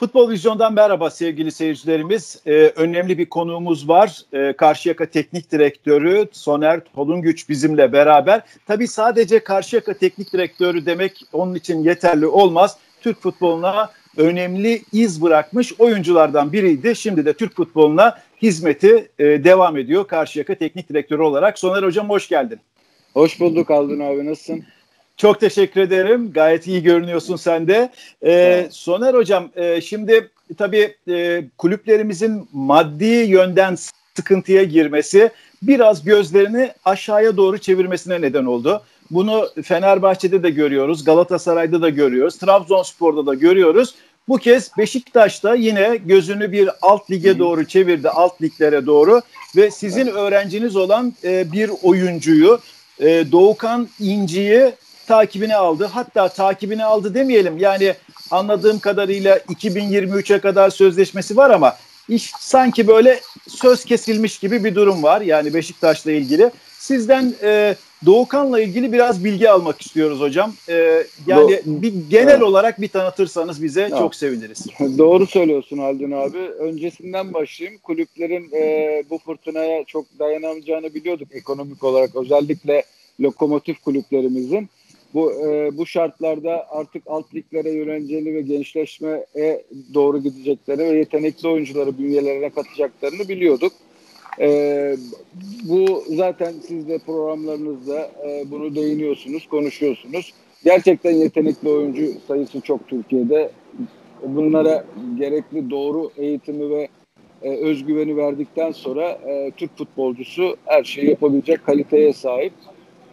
Futbol Vizyon'dan merhaba sevgili seyircilerimiz. Ee, önemli bir konuğumuz var. Ee, Karşıyaka Teknik Direktörü Soner Tolungüç bizimle beraber. Tabii sadece Karşıyaka Teknik Direktörü demek onun için yeterli olmaz. Türk futboluna önemli iz bırakmış oyunculardan biriydi. Şimdi de Türk futboluna hizmeti e, devam ediyor Karşıyaka Teknik Direktörü olarak. Soner Hocam hoş geldin. Hoş bulduk Aldın abi nasılsın? Çok teşekkür ederim. Gayet iyi görünüyorsun sen de. Ee, Soner Hocam e, şimdi tabii e, kulüplerimizin maddi yönden sıkıntıya girmesi biraz gözlerini aşağıya doğru çevirmesine neden oldu. Bunu Fenerbahçe'de de görüyoruz, Galatasaray'da da görüyoruz, Trabzonspor'da da görüyoruz. Bu kez Beşiktaş'ta yine gözünü bir alt lige doğru çevirdi, alt liglere doğru ve sizin öğrenciniz olan e, bir oyuncuyu e, Doğukan İnci'yi takibine aldı. Hatta takibine aldı demeyelim. Yani anladığım kadarıyla 2023'e kadar sözleşmesi var ama iş sanki böyle söz kesilmiş gibi bir durum var. Yani Beşiktaş'la ilgili. Sizden e, Doğukan'la ilgili biraz bilgi almak istiyoruz hocam. E, yani Do- bir genel evet. olarak bir tanıtırsanız bize evet. çok seviniriz. Doğru söylüyorsun Haldun abi. Öncesinden başlayayım. Kulüplerin e, bu fırtınaya çok dayanamayacağını biliyorduk ekonomik olarak. Özellikle lokomotif kulüplerimizin bu e, bu şartlarda artık alt liglere yöneleceğini ve gençleşmeye doğru gidecekleri ve yetenekli oyuncuları bünyelerine katacaklarını biliyorduk. E, bu zaten siz de programlarınızda e, bunu değiniyorsunuz, konuşuyorsunuz. Gerçekten yetenekli oyuncu sayısı çok Türkiye'de. Bunlara gerekli doğru eğitimi ve e, özgüveni verdikten sonra e, Türk futbolcusu her şeyi yapabilecek kaliteye sahip.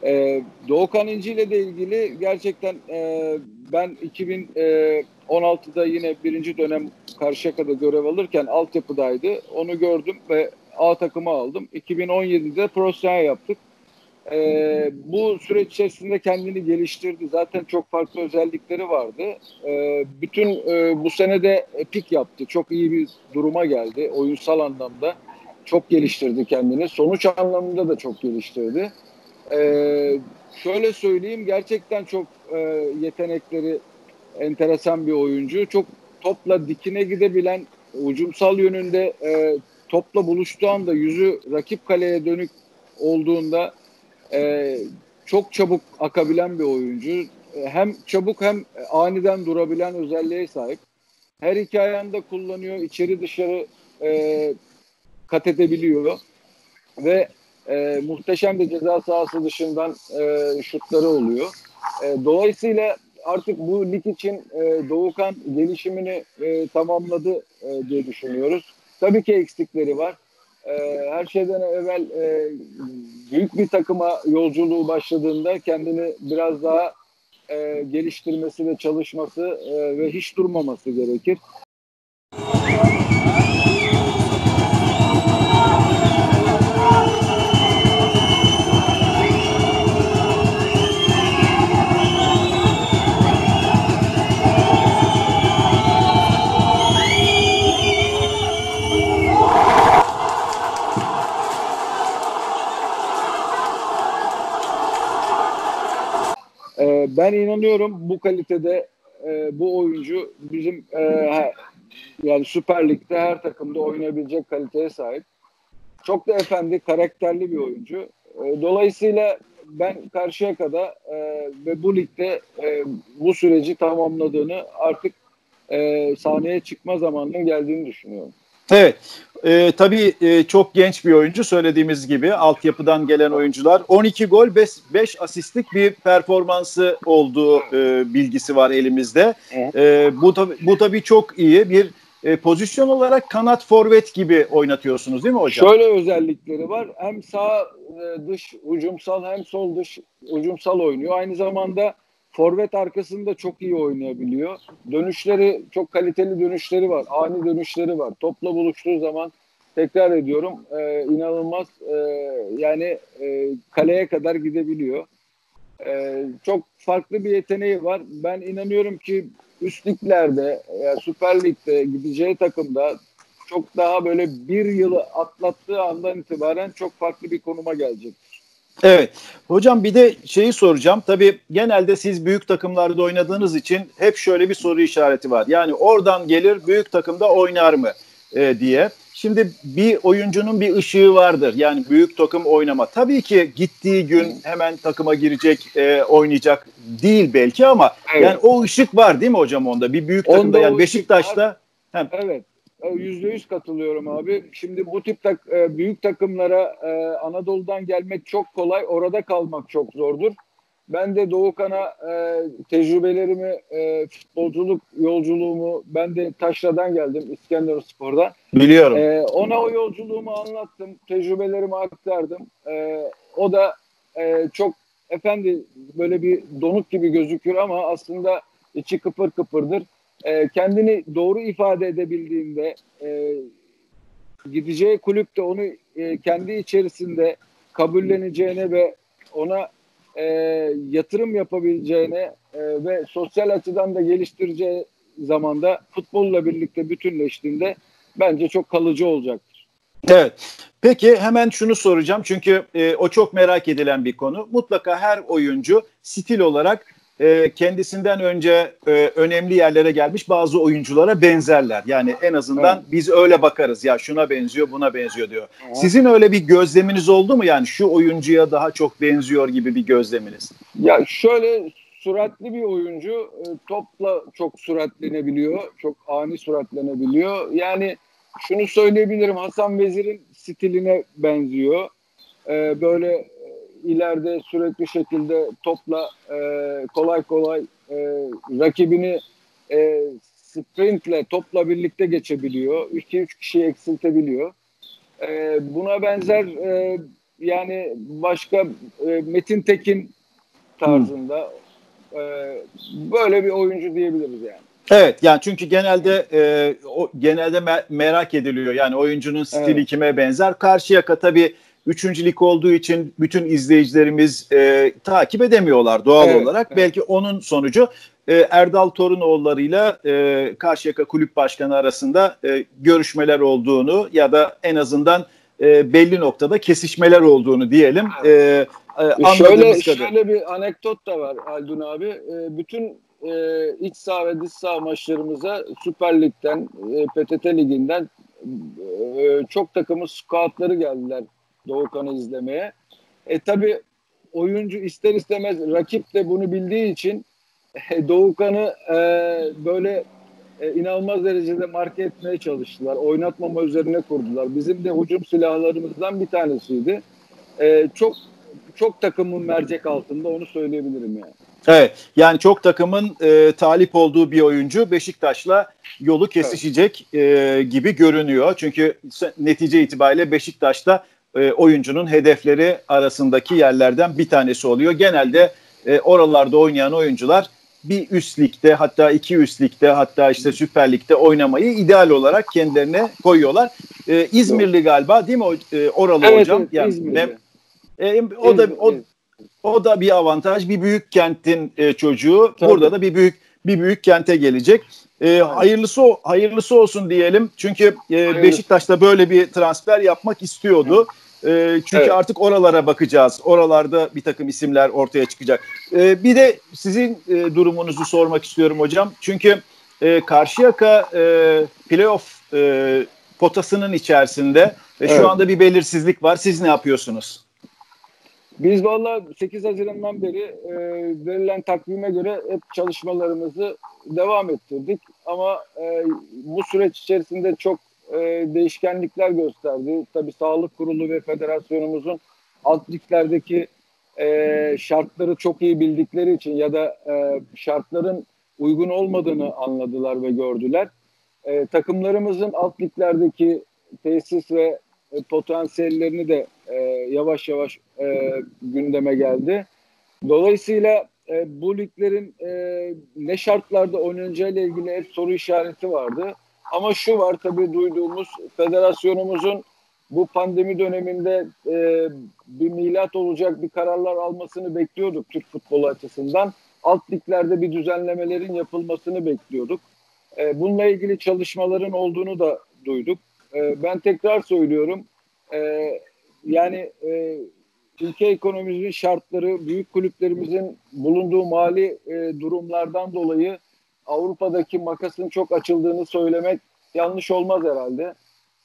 E, Doğukan İnci ile de ilgili gerçekten e, ben 2016'da yine birinci dönem Karşıyaka'da görev alırken altyapıdaydı. Onu gördüm ve A takımı aldım. 2017'de profesyonel yaptık. E, bu süreç içerisinde kendini geliştirdi. Zaten çok farklı özellikleri vardı. E, bütün e, bu senede pik yaptı. Çok iyi bir duruma geldi oyunsal anlamda. Çok geliştirdi kendini. Sonuç anlamında da çok geliştirdi. Ee, şöyle söyleyeyim gerçekten çok e, yetenekleri enteresan bir oyuncu. Çok topla dikine gidebilen, ucumsal yönünde e, topla buluştuğu anda yüzü rakip kaleye dönük olduğunda e, çok çabuk akabilen bir oyuncu. E, hem çabuk hem aniden durabilen özelliğe sahip. Her iki ayağını kullanıyor. içeri dışarı e, kat edebiliyor. Ve e, muhteşem bir ceza sahası dışından e, şutları oluyor. E, dolayısıyla artık bu lig için e, Doğukan gelişimini e, tamamladı e, diye düşünüyoruz. Tabii ki eksikleri var. E, her şeyden evvel e, büyük bir takıma yolculuğu başladığında kendini biraz daha e, geliştirmesi ve çalışması e, ve hiç durmaması gerekir. Ben inanıyorum bu kalitede e, bu oyuncu bizim e, yani Süper Lig'de her takımda oynayabilecek kaliteye sahip. Çok da efendi, karakterli bir oyuncu. E, dolayısıyla ben karşıya kadar e, ve bu ligde e, bu süreci tamamladığını artık e, sahneye çıkma zamanının geldiğini düşünüyorum. Evet. E, tabii e, çok genç bir oyuncu söylediğimiz gibi altyapıdan gelen oyuncular 12 gol 5, 5 asistlik bir performansı olduğu e, bilgisi var elimizde. Evet. E, bu tabii bu tabii çok iyi bir e, pozisyon olarak kanat forvet gibi oynatıyorsunuz değil mi hocam? Şöyle özellikleri var. Hem sağ e, dış ucumsal hem sol dış ucumsal oynuyor. Aynı zamanda Forvet arkasında çok iyi oynayabiliyor. Dönüşleri çok kaliteli dönüşleri var. Ani dönüşleri var. Topla buluştuğu zaman tekrar ediyorum e, inanılmaz e, yani e, kaleye kadar gidebiliyor. E, çok farklı bir yeteneği var. Ben inanıyorum ki üst liglerde, yani Süper Lig'de gideceği takımda çok daha böyle bir yılı atlattığı andan itibaren çok farklı bir konuma gelecektir. Evet. Hocam bir de şeyi soracağım. Tabii genelde siz büyük takımlarda oynadığınız için hep şöyle bir soru işareti var. Yani oradan gelir büyük takımda oynar mı e, diye. Şimdi bir oyuncunun bir ışığı vardır. Yani büyük takım oynama. Tabii ki gittiği gün hemen takıma girecek, e, oynayacak değil belki ama evet. yani o ışık var değil mi hocam onda? Bir büyük takımda onda yani Beşiktaş'ta. Hem, evet. Yüzde yüz katılıyorum abi. Şimdi bu tip tak, e, büyük takımlara e, Anadolu'dan gelmek çok kolay, orada kalmak çok zordur. Ben de Doğukan'a e, tecrübelerimi, e, futbolculuk yolculuğumu, ben de Taşra'dan geldim, İskenderunspor'dan. Biliyorum. E, ona o yolculuğumu anlattım, tecrübelerimi aktardım. E, o da e, çok efendi böyle bir donuk gibi gözükür ama aslında içi kıpır kıpırdır. E, kendini doğru ifade edebildiğinde, e, gideceği kulüpte onu e, kendi içerisinde kabulleneceğine ve ona e, yatırım yapabileceğine e, ve sosyal açıdan da geliştireceği zamanda futbolla birlikte bütünleştiğinde bence çok kalıcı olacaktır. Evet. Peki hemen şunu soracağım çünkü e, o çok merak edilen bir konu. Mutlaka her oyuncu stil olarak e, kendisinden önce e, önemli yerlere gelmiş bazı oyunculara benzerler. Yani en azından evet. biz öyle bakarız ya şuna benziyor buna benziyor diyor. Evet. Sizin öyle bir gözleminiz oldu mu yani şu oyuncuya daha çok benziyor gibi bir gözleminiz? Ya şöyle süratli bir oyuncu e, topla çok süratlenebiliyor. Çok ani süratlenebiliyor. Yani şunu söyleyebilirim Hasan Vezir'in stiline benziyor. Ee, böyle ileride sürekli şekilde topla e, kolay kolay e, rakibini e, sprintle topla birlikte geçebiliyor. 2-3 kişiyi eksiltebiliyor. E, buna benzer e, yani başka e, Metin Tekin tarzında e, böyle bir oyuncu diyebiliriz yani. Evet yani çünkü genelde e, o genelde me- merak ediliyor yani oyuncunun stili evet. kime benzer. Karşıyaka tabii Üçüncülük olduğu için bütün izleyicilerimiz e, takip edemiyorlar doğal evet, olarak. Evet. Belki onun sonucu e, Erdal Torunoğulları'yla e, Karşıyaka Kulüp Başkanı arasında e, görüşmeler olduğunu ya da en azından e, belli noktada kesişmeler olduğunu diyelim. E, e, şöyle, şöyle bir anekdot da var Aldun abi. E, bütün e, iç saha ve dış saha maçlarımıza Süper Lig'den, e, PTT Ligi'nden e, çok takımı scoutları geldiler Doğukan'ı izlemeye. E tabi oyuncu ister istemez rakip de bunu bildiği için e, Doğukan'ı e, böyle e, inanılmaz derecede marke etmeye çalıştılar. Oynatmama üzerine kurdular. Bizim de hücum silahlarımızdan bir tanesiydi. E, çok çok takımın mercek altında onu söyleyebilirim yani. Evet yani çok takımın e, talip olduğu bir oyuncu Beşiktaş'la yolu kesişecek evet. e, gibi görünüyor. Çünkü netice itibariyle Beşiktaş'ta e, oyuncunun hedefleri arasındaki yerlerden bir tanesi oluyor. Genelde e, oralarda oynayan oyuncular bir üst ligde hatta iki üst ligde hatta işte Süper Lig'de oynamayı ideal olarak kendilerine koyuyorlar. E, İzmirli galiba değil mi e, oralı evet, hocam? Evet, yani, İzmirli. E, o da o, o da bir avantaj. Bir büyük kentin e, çocuğu. Tabii. Burada da bir büyük bir büyük kente gelecek. E, hayırlısı hayırlısı olsun diyelim. Çünkü e, Beşiktaş'ta böyle bir transfer yapmak istiyordu. Evet. E, çünkü evet. artık oralara bakacağız. Oralarda bir takım isimler ortaya çıkacak. E, bir de sizin e, durumunuzu sormak istiyorum hocam. Çünkü e, Karşıyaka e, playoff e, potasının içerisinde ve evet. şu anda bir belirsizlik var. Siz ne yapıyorsunuz? Biz valla 8 Haziran'dan beri e, verilen takvime göre hep çalışmalarımızı devam ettirdik. Ama e, bu süreç içerisinde çok e, değişkenlikler gösterdi. Tabii Sağlık Kurulu ve federasyonumuzun alt liglerdeki e, şartları çok iyi bildikleri için ya da e, şartların uygun olmadığını anladılar ve gördüler. E, takımlarımızın alt liglerdeki tesis ve e, potansiyellerini de e, yavaş yavaş e, gündeme geldi. Dolayısıyla e, bu liglerin e, ne şartlarda oynanacağıyla ilgili hep soru işareti vardı. Ama şu var tabii duyduğumuz federasyonumuzun bu pandemi döneminde e, bir milat olacak bir kararlar almasını bekliyorduk Türk futbolu açısından. Alt liglerde bir düzenlemelerin yapılmasını bekliyorduk. E, bununla ilgili çalışmaların olduğunu da duyduk. E, ben tekrar söylüyorum. E, yani e, ülke ekonomimizin şartları, büyük kulüplerimizin bulunduğu mali e, durumlardan dolayı Avrupa'daki makasın çok açıldığını söylemek yanlış olmaz herhalde.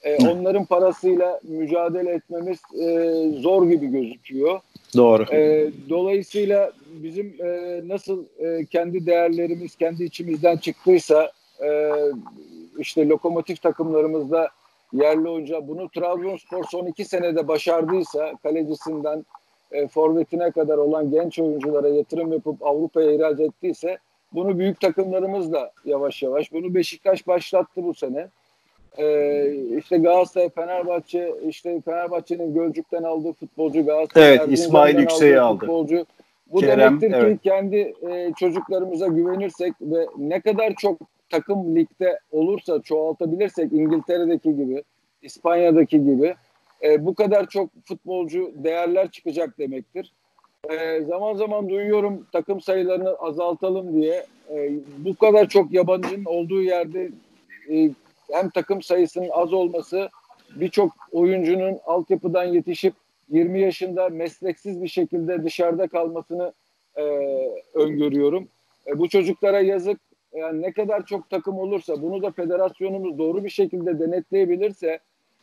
E, onların parasıyla mücadele etmemiz e, zor gibi gözüküyor. Doğru. E, dolayısıyla bizim e, nasıl e, kendi değerlerimiz kendi içimizden çıktıysa e, işte lokomotif takımlarımızda yerli oyuncu bunu Trabzonspor son iki senede başardıysa kalecisinden e, forvetine kadar olan genç oyunculara yatırım yapıp Avrupa'ya ihraç ettiyse bunu büyük takımlarımız da yavaş yavaş bunu Beşiktaş başlattı bu sene. Ee, işte Galatasaray, Fenerbahçe, işte Fenerbahçe'nin Gölcük'ten aldığı futbolcu, Galatasaray evet, İsmail Yüksek'i aldı. Futbolcu. Bu Kerem, demektir evet. ki kendi e, çocuklarımıza güvenirsek ve ne kadar çok takım ligde olursa çoğaltabilirsek İngiltere'deki gibi, İspanya'daki gibi e, bu kadar çok futbolcu değerler çıkacak demektir. E, zaman zaman duyuyorum takım sayılarını azaltalım diye. E, bu kadar çok yabancının olduğu yerde e, hem takım sayısının az olması birçok oyuncunun altyapıdan yetişip 20 yaşında mesleksiz bir şekilde dışarıda kalmasını e, öngörüyorum. E, bu çocuklara yazık. Yani ne kadar çok takım olursa bunu da federasyonumuz doğru bir şekilde denetleyebilirse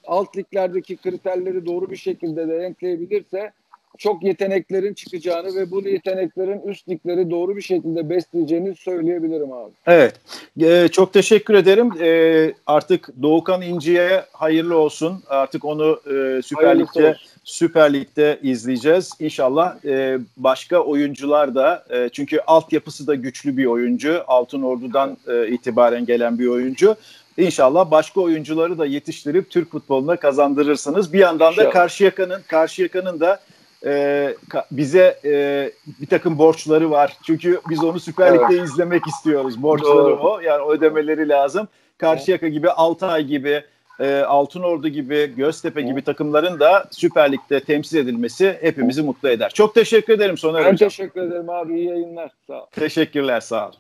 alt liglerdeki kriterleri doğru bir şekilde denetleyebilirse çok yeteneklerin çıkacağını ve bu yeteneklerin üst ligleri doğru bir şekilde besleyeceğini söyleyebilirim abi. Evet. Ee, çok teşekkür ederim. Ee, artık Doğukan İnci'ye hayırlı olsun. Artık onu e, Süper Lig'de Süper Lig'de izleyeceğiz. İnşallah e, başka oyuncular da e, çünkü altyapısı da güçlü bir oyuncu. Altın Ordu'dan e, itibaren gelen bir oyuncu. İnşallah başka oyuncuları da yetiştirip Türk futboluna kazandırırsınız. Bir yandan da Karşıyaka'nın Karşıyaka'nın da e, bize e, bir takım borçları var. Çünkü biz onu Süper Lig'de evet. izlemek istiyoruz. Borçları Doğru. o. Yani ödemeleri lazım. Karşıyaka gibi, Altay gibi, e, Altınordu gibi, Göztepe gibi takımların da Süper Lig'de temsil edilmesi hepimizi mutlu eder. Çok teşekkür ederim Soner Ben Hocam. teşekkür ederim abi. İyi yayınlar. Sağ ol. Teşekkürler. Sağ ol.